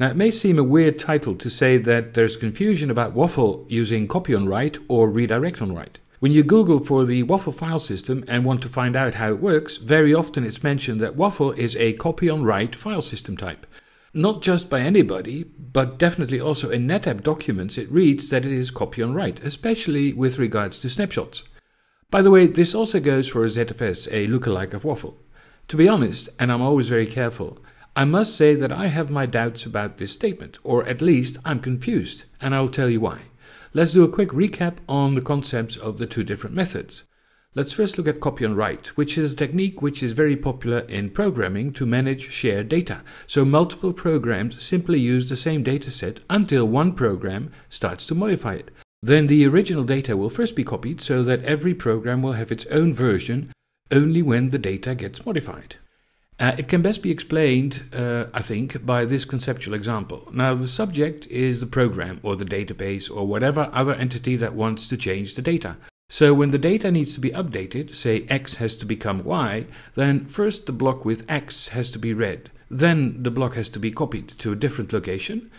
Now, it may seem a weird title to say that there's confusion about WAFL using copy on write or redirect on write. When you Google for the WAFL file system and want to find out how it works, very often it's mentioned that WAFL is a copy on write file system type. Not just by anybody, but definitely also in NetApp documents it reads that it is copy on write, especially with regards to snapshots. By the way, this also goes for ZFS, a lookalike of WAFL. To be honest, and I'm always very careful, I must say that I have my doubts about this statement, or at least I'm confused, and I'll tell you why. Let's do a quick recap on the concepts of the two different methods. Let's first look at copy on write, which is a technique which is very popular in programming to manage shared data. So multiple programs simply use the same dataset until one program starts to modify it. Then the original data will first be copied so that every program will have its own version only when the data gets modified. Uh, it can best be explained, uh, I think, by this conceptual example. Now, the subject is the program or the database or whatever other entity that wants to change the data. So when the data needs to be updated, say x has to become y, then first the block with x has to be read. Then the block has to be copied to a different location.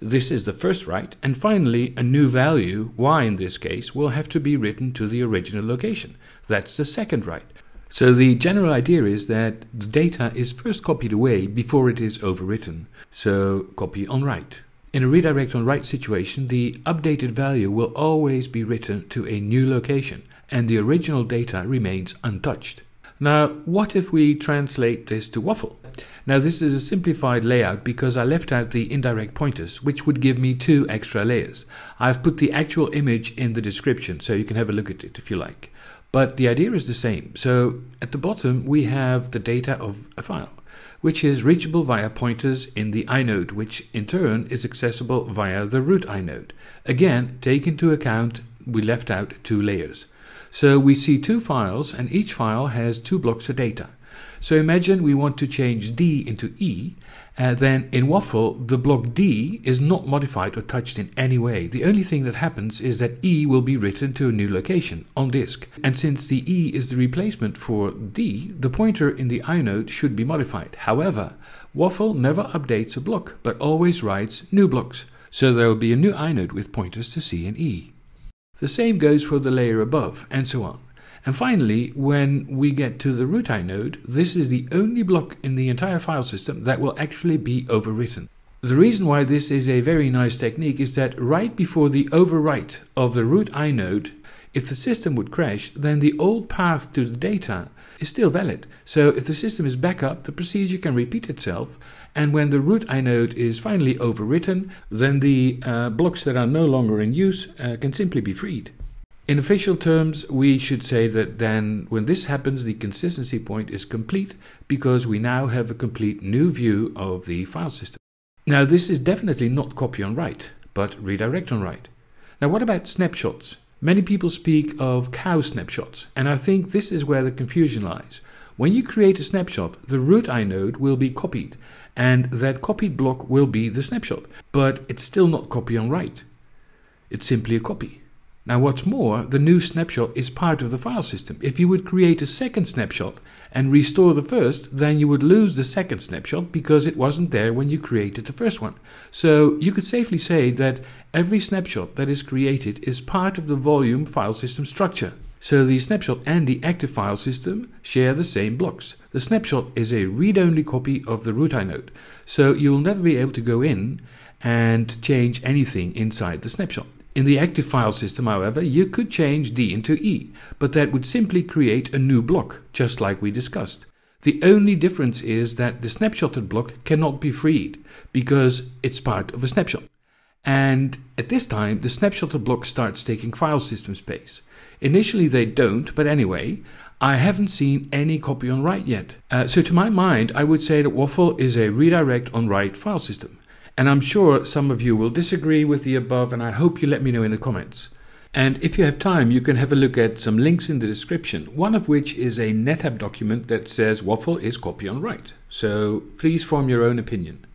This is the first write. And finally, a new value, y in this case, will have to be written to the original location. That's the second write. So the general idea is that the data is first copied away before it is overwritten. So copy on write. In a redirect on write situation, the updated value will always be written to a new location and the original data remains untouched. Now, what if we translate this to WAFL? Now, this is a simplified layout because I left out the indirect pointers, which would give me two extra layers. I've put the actual image in the description, so you can have a look at it if you like. But the idea is the same. So at the bottom, we have the data of a file, which is reachable via pointers in the inode, which in turn is accessible via the root inode. Again, take into account we left out two layers. So we see two files and each file has two blocks of data. So imagine we want to change D into E, uh, then in WAFL, the block D is not modified or touched in any way. The only thing that happens is that E will be written to a new location on disk. And since the E is the replacement for D, the pointer in the inode should be modified. However, WAFL never updates a block, but always writes new blocks. So there will be a new inode with pointers to C and E. The same goes for the layer above, and so on. And finally, when we get to the root inode, this is the only block in the entire file system that will actually be overwritten. The reason why this is a very nice technique is that right before the overwrite of the root inode, if the system would crash, then the old path to the data is still valid. So if the system is back up, the procedure can repeat itself. And when the root inode is finally overwritten, then the uh, blocks that are no longer in use uh, can simply be freed. In official terms, we should say that then when this happens, the consistency point is complete because we now have a complete new view of the file system. Now, this is definitely not copy on write, but redirect on write. Now, what about snapshots? Many people speak of cow snapshots, and I think this is where the confusion lies. When you create a snapshot, the root inode will be copied, and that copied block will be the snapshot, but it's still not copy on write. It's simply a copy. Now what's more, the new snapshot is part of the file system. If you would create a second snapshot and restore the first, then you would lose the second snapshot because it wasn't there when you created the first one. So you could safely say that every snapshot that is created is part of the volume file system structure. So the snapshot and the active file system share the same blocks. The snapshot is a read-only copy of the root inode, so you will never be able to go in and change anything inside the snapshot. In the active file system, however, you could change D into E, but that would simply create a new block, just like we discussed. The only difference is that the snapshotted block cannot be freed, because it's part of a snapshot. And at this time, the snapshotted block starts taking file system space. Initially they don't, but anyway, I haven't seen any copy on write yet. Uh, so to my mind, I would say that WAFL is a redirect on write file system. And I'm sure some of you will disagree with the above, and I hope you let me know in the comments. And if you have time, you can have a look at some links in the description, one of which is a NetApp document that says WAFL is copy on write. So please form your own opinion.